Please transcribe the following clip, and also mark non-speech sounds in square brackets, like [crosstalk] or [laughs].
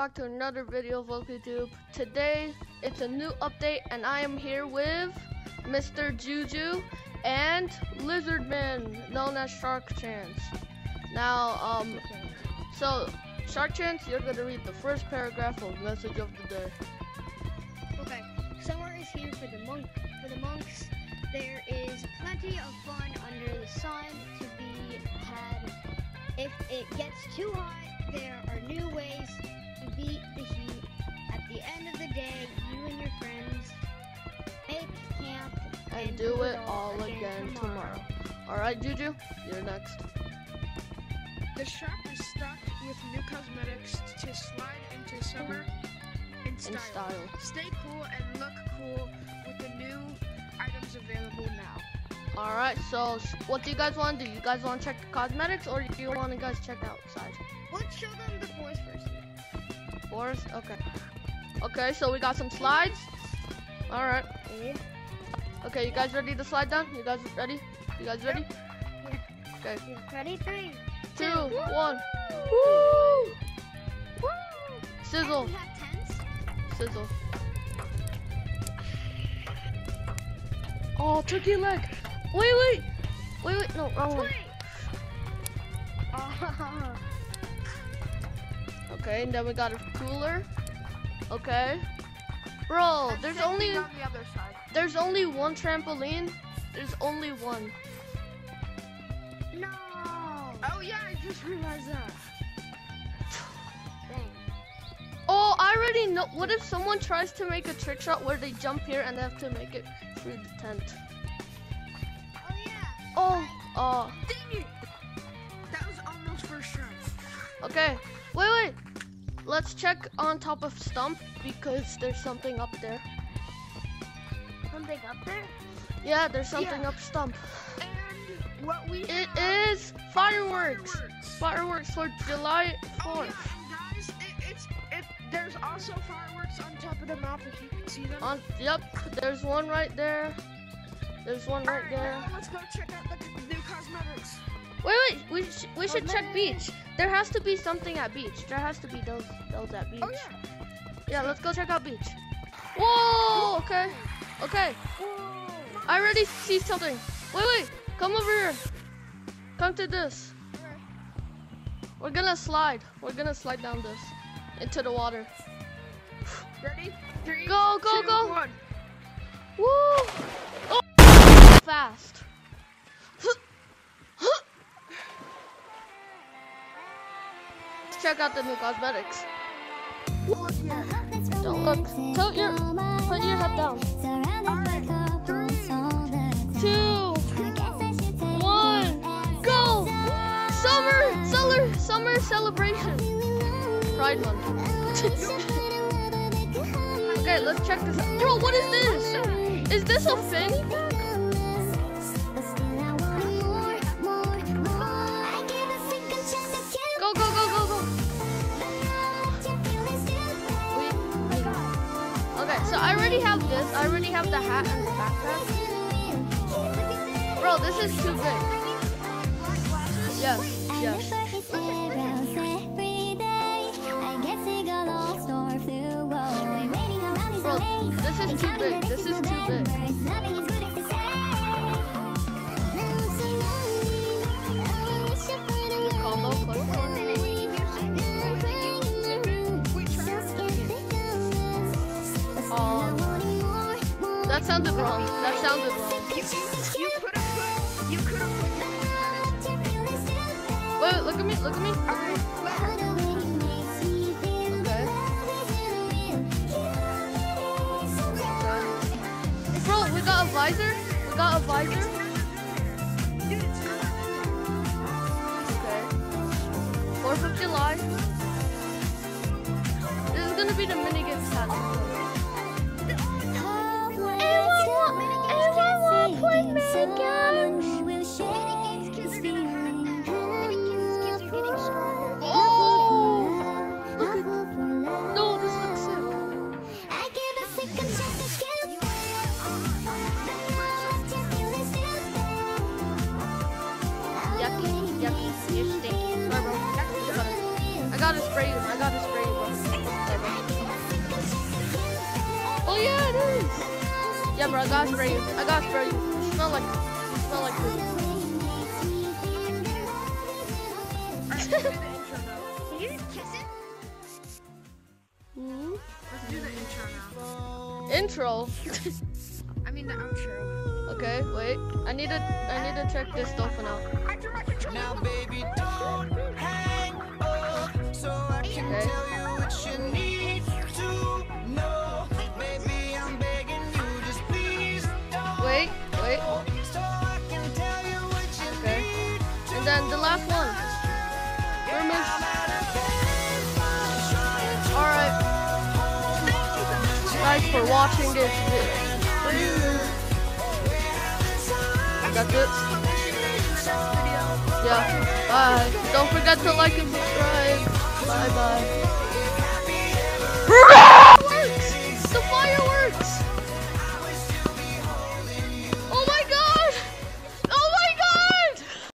back to another video of YouTube. Today, it's a new update, and I am here with Mr. Juju and Lizardman, known as Shark Chance. Now, um, so Shark Chance, you're gonna read the first paragraph of message of the day. Okay, summer is here for the monk for the monks. There is plenty of fun under the sun to be had. If it gets too hot, there are new ways to beat the heat. At the end of the day, you and your friends make camp And do it all again tomorrow. Alright, Juju, you're next. The shop is stocked with new cosmetics to slide into summer in In style. style. Stay cool and look cool with the new items available now. Alright, so what do you guys want to do? You guys want to check the cosmetics, or do you want to guys check outside? Let's show them the forest first. Forest? Okay. Okay, so we got some slides. Alright. Okay, you guys ready to slide down? You guys ready? You guys ready? Okay. Ready? Three. Two, one. Woo! Sizzle, we have tents. sizzle. Oh, turkey leg. Wait, wait. Wait, wait. No, wrong one. [laughs] Oh. Wait. Okay, and then we got a cooler. Okay. Bro, And there's only on the other side. there's only one trampoline. There's only one. no. Oh yeah, I just realized that. Oh, I already know. What if someone tries to make a trick shot where they jump here and they have to make it through the tent? Oh yeah. Oh, oh. Dang it! That was almost first try. Okay. Wait, wait. Let's check on top of stump because there's something up there. Something up there? Yeah, there's something Yeah. up stump. And what we It is fireworks. fireworks. Fireworks for July Oh 4th. yeah, and guys, it, it's it. There's also fireworks on top of the map if you can see them. On yep, there's one right there. There's one right Alright, there. let's go check out the new cosmetics. Wait, wait. We sh- we should check beach. There has to be something at beach. There has to be those those at beach. Oh yeah. Yeah, let's go check out beach. Whoa. Okay. Okay. I already see something. Wait, wait. Come over here. Come to this. We're gonna slide. We're gonna slide down this into the water. Ready? Three. Go, go, two, go. one. Woo! Oh, fast. Check out the new cosmetics. Don't look. Tilt your, put your head down. Two, one, go! Summer, summer, summer celebration. Pride month. [laughs] okay, let's check this out. Bro, what is this? Is this a fin? This. I already have the hat and the backpack. Bro, this is too big. Yes, yes. Bro, this is too big. This is too big. That sounded wrong. That sounded wrong. Wait, look at me. Look at me. Okay. Bro, we got a visor. We got a visor. Okay. Fourth of July. This is gonna be the minigame challenge. gotta spray him. I gotta spray bro. Oh yeah, it is. Yeah, bro. I gotta spray you. I gotta spray you. You smell like. it's not like poop. Hmm? Let's do the intro now. Intro. [laughs] I mean the outro. Okay, wait. I need to. I need to check this stuff out. Now, baby, don't. Have Wait, wait. So I can tell you what you Okay. need. And then the last one. We're. Alright. Thanks for watching this video. That's it. Yeah. Bye. Don't forget to like and subscribe. Bye bye.